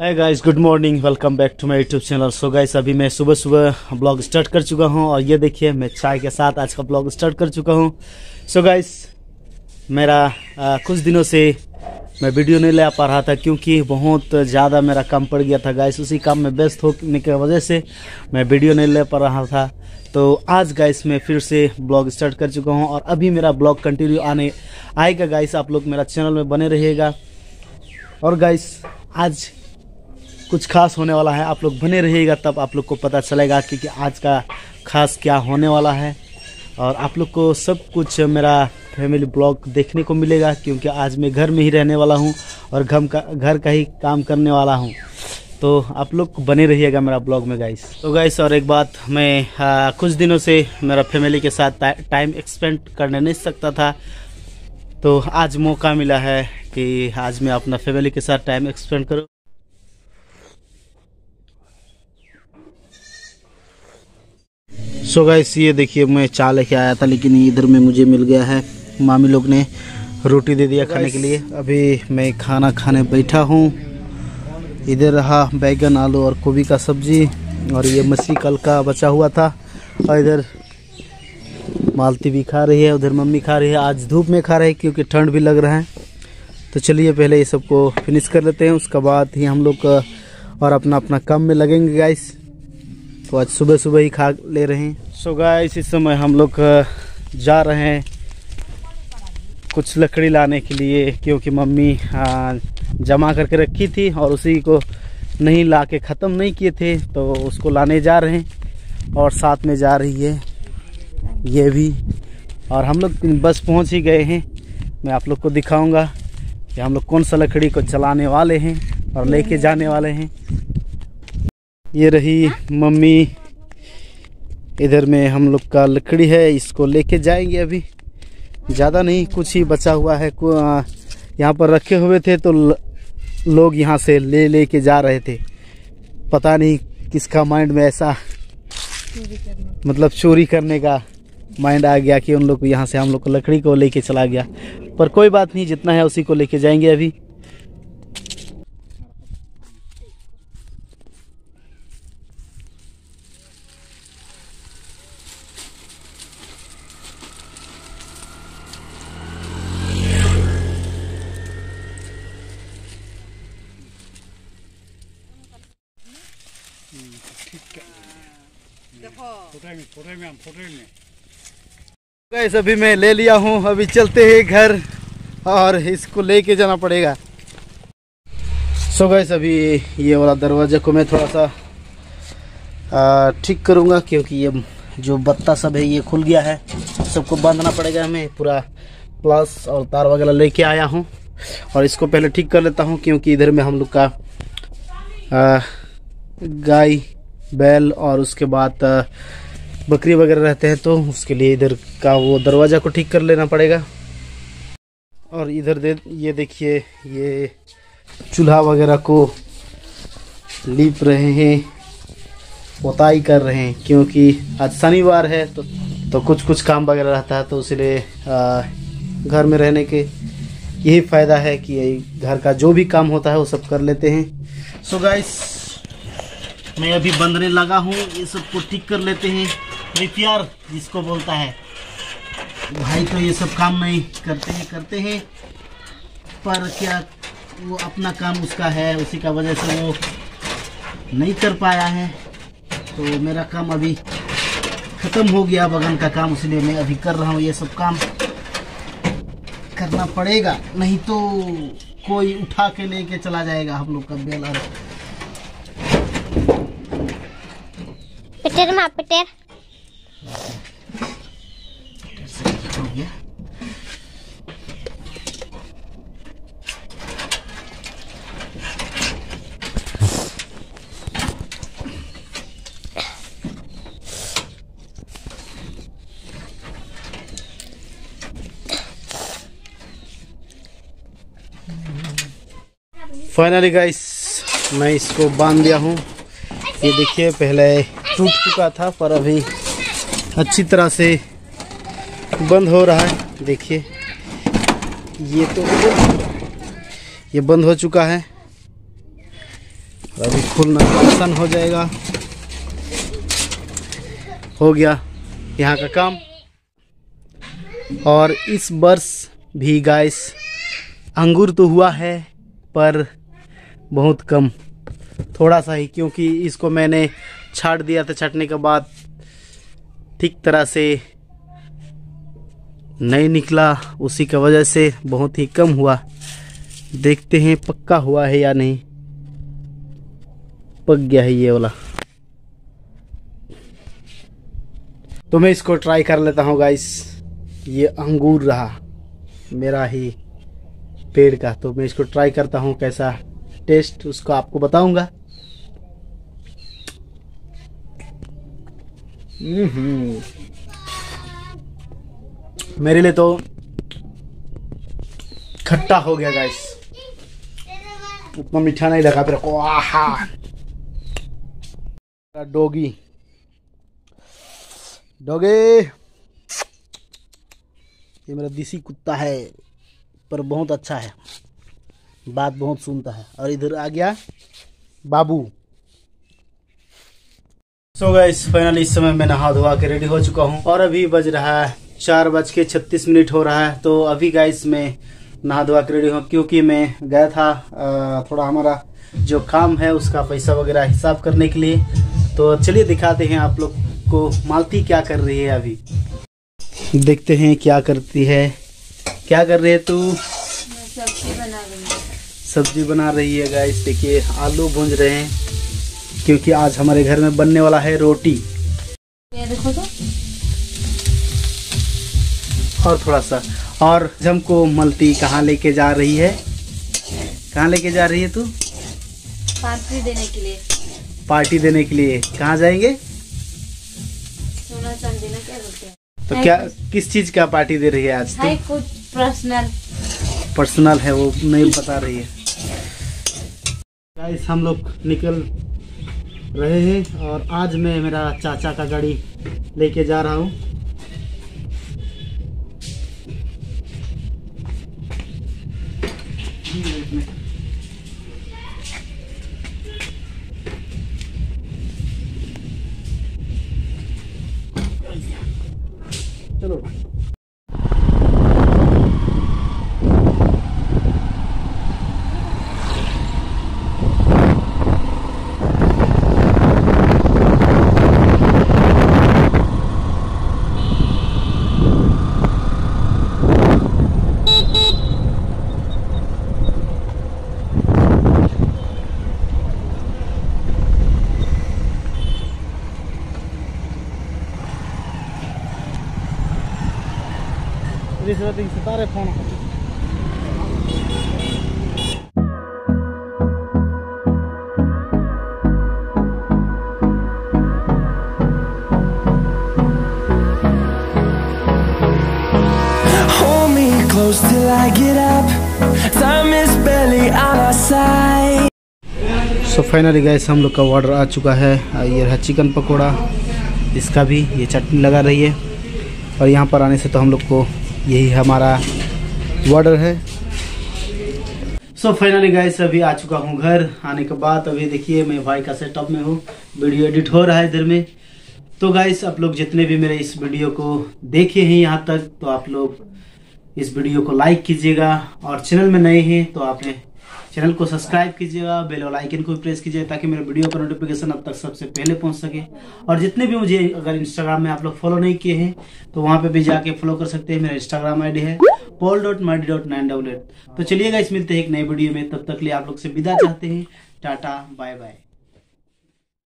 Hi guys good morning welcome back to my YouTube channel so guys अभी मैं सुबह सुबह ब्लॉग स्टार्ट कर चुका हूँ और ये देखिए मैं चाय के साथ आज का ब्लॉग स्टार्ट कर चुका हूँ। सो so गाइस मेरा आ, कुछ दिनों से मैं वीडियो नहीं ले पा रहा था क्योंकि बहुत ज़्यादा मेरा काम पड़ गया था। गाइस उसी काम में व्यस्त होने की वजह से मैं वीडियो नहीं ले पा रहा था। तो आज गाइस मैं फिर से ब्लॉग स्टार्ट कर चुका हूँ और अभी मेरा ब्लॉग कंटिन्यू आने आएगा। गाइस आप लोग मेरा चैनल में बने रहिएगा। और गाइस आज कुछ खास होने वाला है। आप लोग बने रहिएगा तब आप लोग को पता चलेगा कि, कि आज का खास क्या होने वाला है। और आप लोग को सब कुछ मेरा फैमिली ब्लॉग देखने को मिलेगा क्योंकि आज मैं घर में ही रहने वाला हूँ और घर का घर का ही काम करने वाला हूँ। तो आप लोग बने रहिएगा मेरा ब्लॉग में गाइस तो गाइस और एक बात मैं आ, कुछ दिनों से मेरा फैमिली के साथ टाइम एक्सपेंड करने नहीं सकता था। तो आज मौका मिला है कि आज मैं अपना फैमिली के साथ टाइम एक्सपेंड करूँ। सो गाइस ये देखिए मैं चाय लेके आया था लेकिन इधर में मुझे मिल गया है। मामी लोग ने रोटी दे दिया खाने के लिए। अभी मैं खाना खाने बैठा हूँ। इधर रहा बैगन आलू और गोभी का सब्ज़ी और ये मछली कल का बचा हुआ था। और इधर मालती भी खा रही है उधर मम्मी खा रही है। आज धूप में खा रहे हैं क्योंकि ठंड भी लग रहा है। तो चलिए पहले ये सबको फिनिश कर लेते हैं उसके बाद ही हम लोग और अपना अपना काम में लगेंगे गाइस तो आज सुबह सुबह ही खा ले रहे हैं। सो गाइस इस समय हम लोग जा रहे हैं कुछ लकड़ी लाने के लिए, क्योंकि मम्मी जमा करके रखी थी और उसी को नहीं ला के ख़त्म नहीं किए थे तो उसको लाने जा रहे हैं और साथ में जा रही है ये भी। और हम लोग बस पहुँच ही गए हैं। मैं आप लोग को दिखाऊँगा कि हम लोग कौन सा लकड़ी को चलाने वाले हैं और लेके जाने वाले हैं। ये रही मम्मी। इधर में हम लोग का लकड़ी है, इसको लेके जाएँगे अभी। ज़्यादा नहीं, कुछ ही बचा हुआ है। यहाँ पर रखे हुए थे तो लोग यहाँ से ले ले के जा रहे थे। पता नहीं किसका माइंड में ऐसा मतलब चोरी करने का माइंड आ गया कि उन लोग यहाँ से हम लोग को लकड़ी को लेके चला गया। पर कोई बात नहीं, जितना है उसी को लेके जाएँगे अभी। गैस अभी मैं ले लिया हूँ। अभी चलते हैं घर और इसको लेके जाना पड़ेगा। सो so गैस अभी ये वाला दरवाजे को मैं थोड़ा सा ठीक करूँगा क्योंकि ये जो बत्ता सब है ये खुल गया है। सबको बांधना पड़ेगा हमें। पूरा प्लस और तार वगैरह लेके आया हूँ। और इसको पहले ठीक कर लेता हूँ क्योंकि इधर में हम लोग का गाय, बैल और उसके बाद बकरी वगैरह रहते हैं तो उसके लिए इधर का वो दरवाज़ा को ठीक कर लेना पड़ेगा। और इधर दे, ये देखिए, ये चूल्हा वगैरह को लीप रहे हैं, पोताई कर रहे हैं, क्योंकि आज शनिवार है तो तो कुछ कुछ काम वगैरह रहता है तो इसलिए घर में रहने के यही फ़ायदा है कि घर का जो भी काम होता है, वो सब कर लेते हैं। सो so गाइस मैं अभी बंधने लगा हूँ, ये सबको ठीक कर लेते हैं। रिपेयर जिसको बोलता है। भाई तो ये सब काम नहीं करते हैं करते हैं। पर क्या वो अपना काम उसका है, उसी का वजह से वो नहीं कर पाया है। तो मेरा काम अभी ख़त्म हो गया, बगन का काम, इसलिए मैं अभी कर रहा हूँ ये सब काम। करना पड़ेगा, नहीं तो कोई उठा के लेके चला जाएगा हम लोग का बेल पिटर मा पिटर। फाइनली गाइस मैं इसको बाँध दिया हूँ। ये देखिए, पहले टूट चुका था, पर अभी अच्छी तरह से बंद हो रहा है। देखिए, ये तो ये बंद हो चुका है। अभी खुलना आसान हो जाएगा। हो गया यहाँ का काम। और इस वर्ष भी गाइस अंगूर तो हुआ है, पर बहुत कम। थोड़ा सा ही, क्योंकि इसको मैंने छाट दिया था, छाटने के बाद ठीक तरह से नहीं निकला। उसी का वजह से बहुत ही कम हुआ। देखते हैं पक्का हुआ है या नहीं। पक गया है ये वाला। तो मैं इसको ट्राई कर लेता हूँ गाइस ये अंगूर रहा, मेरा ही पेड़ का। तो मैं इसको ट्राई करता हूँ, कैसा टेस्ट उसको आपको बताऊँगा। हम्म। मेरे लिए तो खट्टा हो गया गाइस उतना मीठा नहीं लगा को। आहा। डोगी। डोगे। ये मेरा देसी कुत्ता है, पर बहुत अच्छा है। बात बहुत सुनता है। और इधर आ गया बाबू। सो गाइस फाइनली इस समय मैं नहा धोवा के रेडी हो चुका हूँ। और अभी बज रहा है चार बज के छत्तीस मिनट हो रहा है। तो अभी गाइस मैं नहा धोवा के रेडी हूँ क्योंकि मैं गया था थोड़ा हमारा जो काम है उसका पैसा वगैरह हिसाब करने के लिए। तो चलिए दिखाते हैं आप लोग को मालती क्या कर रही है अभी। देखते हैं क्या करती है। क्या कर रही है तू? सब्ज़ी बना रही है गाइस देखिए आलू भूंज रहे हैं क्योंकि आज हमारे घर में बनने वाला है रोटी। देखो तो। और थोड़ा सा और हमको मलती कहाँ लेके जा रही है? कहाँ लेके जा रही है तू? पार्टी देने के लिए। पार्टी देने के लिए। कहाँ जाएँगे? सोना चांदी ना क्या बोलते तो क्या किस चीज़ का पार्टी दे रही है आज तू? पर्सनल पर्सनल है वो नहीं बता रही है। गाइस, हम लोग निकल रहे हैं और आज मैं मेरा चाचा का गाड़ी लेके जा रहा हूँ। चलो। सितारे phone close till I get up. Time is barely on our side. So finally guys हम लोग का ऑर्डर आ चुका है ये रहा चिकन पकोड़ा इसका भी ये चटनी लगा रही है और यहाँ पर आने से तो हम लोग को यही हमारा बॉर्डर है। सो फाइनली गाइस अभी आ चुका हूँ घर। आने के बाद, अभी देखिए, मैं भाई का सेटअप में हूँ। वीडियो एडिट हो रहा है इधर में। तो गाइस आप लोग जितने भी मेरे इस वीडियो को देखे हैं यहाँ तक तो आप लोग इस वीडियो को लाइक कीजिएगा। और चैनल में नए हैं तो आपने चैनल को सब्सक्राइब कीजिएगा, बेल और आइकन को भी प्रेस कीजिए ताकि मेरे वीडियो का नोटिफिकेशन अब तक सबसे पहले पहुँच सके। और जितने भी मुझे अगर इंस्टाग्राम में आप लोग फॉलो नहीं किए हैं तो वहाँ पे भी जाके फॉलो कर सकते हैं। मेरा इंस्टाग्राम आईडी है पोल डॉट माडी डॉट नाइन डबल एट तो चलिएगा, इस मिलते हैं एक नए वीडियो में। तब तक लिए आप लोग से विदा चाहते हैं। Tata bye bye